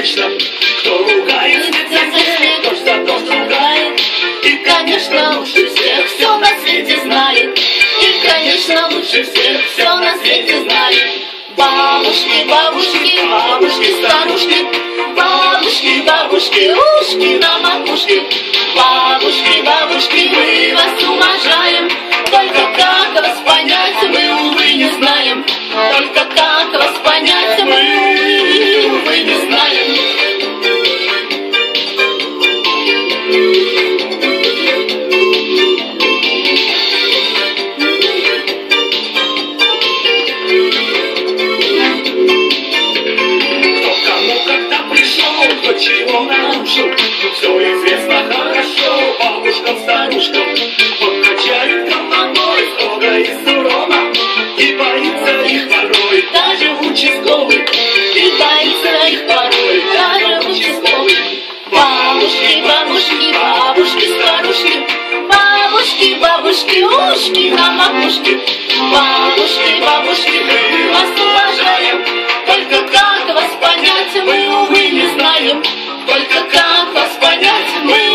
обычно Кто ругает, кто за то ругает И, конечно, лучше всех все на свете знает И, конечно, лучше всех все на свете знает Бабушки, бабушки, бабушки, старушки чего нарушу. Все известно хорошо бабушкам, старушкам. Он качает командой строго и сурово, и боится их порой даже участковый. И боится их порой даже участковый. Бабушки, бабушки, бабушки, старушки, бабушки, бабушки, ушки на макушке. Бабушки, бабушки, мы вас уважаем, только как вас понять мы только как вас понять мы.